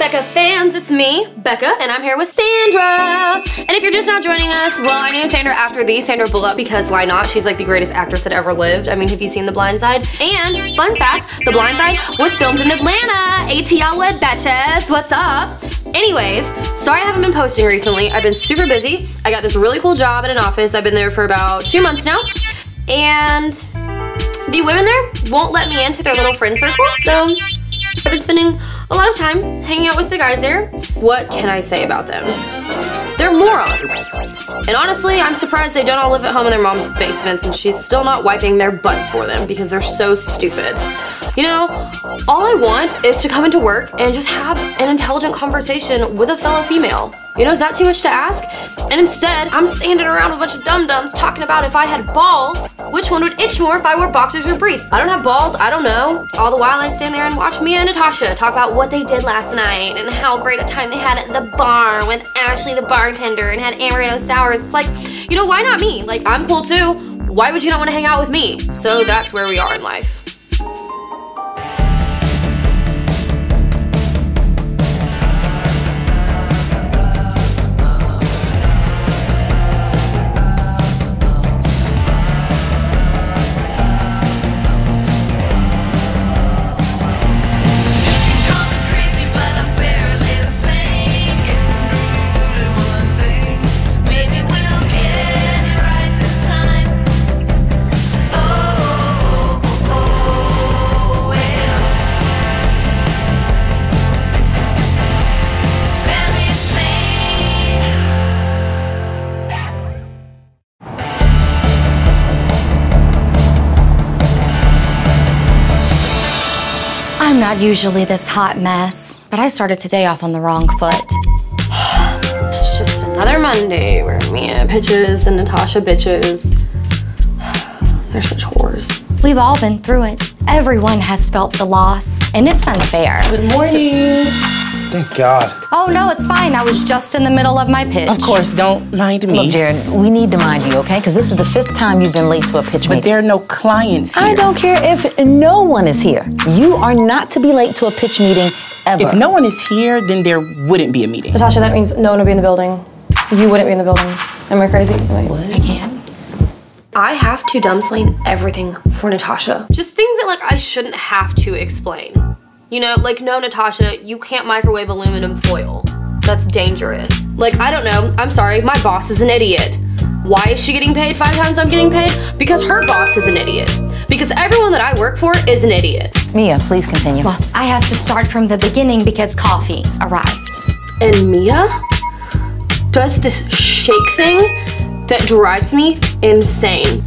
Becca fans? It's me, Becca, and I'm here with Sandra. And if you're just now joining us, well, I named Sandra after the Sandra Bullock because why not? She's like the greatest actress that ever lived. I mean, have you seen The Blind Side? And fun fact, The Blind Side was filmed in Atlanta. ATL Wed Betches, what's up? Anyways, sorry I haven't been posting recently. I've been super busy. I got this really cool job at an office. I've been there for about two months now. And the women there won't let me into their little friend circle, so I've been spending a lot of time hanging out with the guys there. What can I say about them? They're morons. And honestly, I'm surprised they don't all live at home in their mom's basements and she's still not wiping their butts for them because they're so stupid. You know, all I want is to come into work and just have an intelligent conversation with a fellow female. You know, is that too much to ask? And instead, I'm standing around with a bunch of dum-dums talking about if I had balls, which one would itch more if I wore boxers or briefs. I don't have balls, I don't know. All the while I stand there and watch Mia and Natasha talk about what they did last night and how great a time they had at the bar with Ashley the bartender and had amaretto sours. It's like, you know, why not me? Like, I'm cool too. Why would you not want to hang out with me? So that's where we are in life. I'm not usually this hot mess, but I started today off on the wrong foot. It's just another Monday where Mia pitches and Natasha bitches. They're such whores. We've all been through it. Everyone has felt the loss, and it's unfair. Good morning. Thank God. Oh, no, it's fine. I was just in the middle of my pitch. Of course, don't mind me. Look, Jared, we need to mind you, okay? Because this is the fifth time you've been late to a pitch meeting. but there are no clients here. I don't care if no one is here. You are not to be late to a pitch meeting ever. If no one is here, then there wouldn't be a meeting. Natasha, that means no one will be in the building. You wouldn't be in the building. Am I crazy? Am I- I can't. I have to dumbsplain everything for Natasha. Just things that like I shouldn't have to explain. You know, like no Natasha, you can't microwave aluminum foil. That's dangerous. Like I don't know, I'm sorry, my boss is an idiot. Why is she getting paid five times I'm getting paid? Because her boss is an idiot. Because everyone that I work for is an idiot. Mia, please continue. Well, I have to start from the beginning because coffee arrived. And Mia does this shake thing that drives me insane.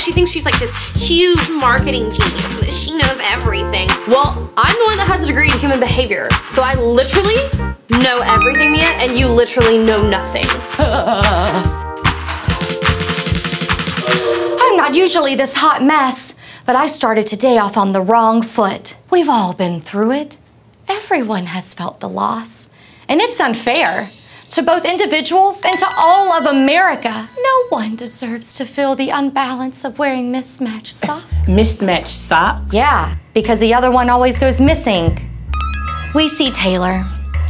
She thinks she's like this huge marketing genius and that she knows everything. Well, I'm the one that has a degree in human behavior. So I literally know everything, Mia, and you literally know nothing. I'm not usually this hot mess, but I started today off on the wrong foot. We've all been through it. Everyone has felt the loss. And it's unfair to both individuals and to all of America. No one deserves to feel the unbalance of wearing mismatched socks. Mismatched socks. Yeah, because the other one always goes missing. We see Taylor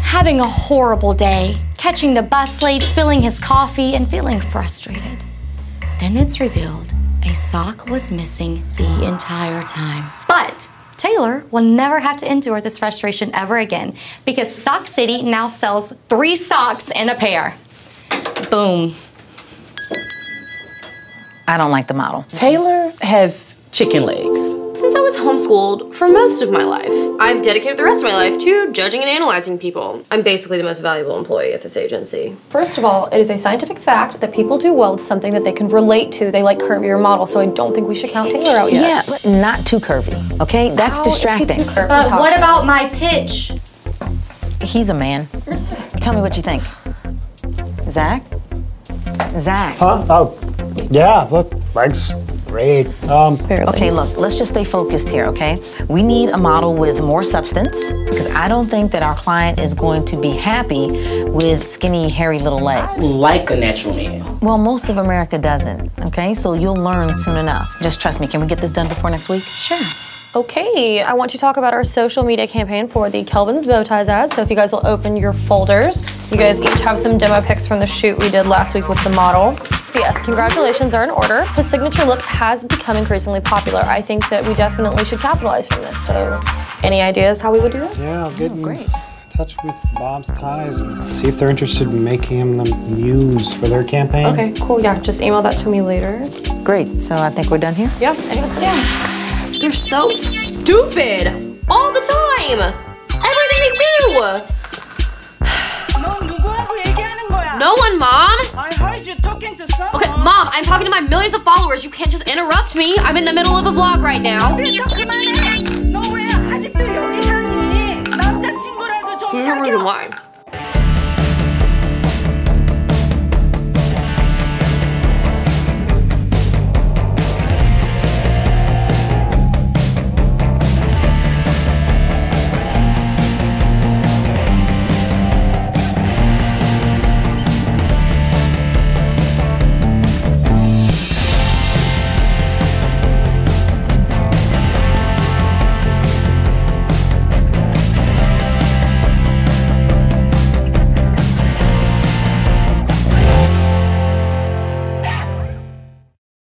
having a horrible day, catching the bus late, spilling his coffee, and feeling frustrated. Then it's revealed a sock was missing the entire time. But Taylor will never have to endure this frustration ever again because Sock City now sells three socks in a pair. Boom. I don't like the model. Taylor has chicken legs. Since I was homeschooled for most of my life, I've dedicated the rest of my life to judging and analyzing people. I'm basically the most valuable employee at this agency. First of all, it is a scientific fact that people do well with something that they can relate to. They like curvier models, so I don't think we should count Taylor out yet. Yeah, but not too curvy, okay? That's How is he too distracting. curvy, But Natasha? what about my pitch? He's a man. Tell me what you think. Zach? Zach. Huh? Oh, yeah, look, legs, great. Um, Okay, look, let's just stay focused here, okay? We need a model with more substance because I don't think that our client is going to be happy with skinny, hairy little legs. Like a natural man. Well, most of America doesn't, okay? So you'll learn soon enough. Just trust me. Can we get this done before next week? Sure. Okay, I want to talk about our social media campaign for the Kelvin's bow ties ad. So if you guys will open your folders, you guys each have some demo pics from the shoot we did last week with the model. So yes, congratulations are in order. His signature look has become increasingly popular. I think that we definitely should capitalize from this. So any ideas how we would do it? Yeah, good. Oh, great touch with Bob's Ties and see if they're interested in making him the muse for their campaign. Okay, cool. Yeah, just email that to me later. Great. So I think we're done here? Yeah, I. Yeah. They're so stupid all the time. Everything they do. no one, Mom. I'm talking to my millions of followers. You can't just interrupt me. I'm in the middle of a vlog right now. Do you remember why?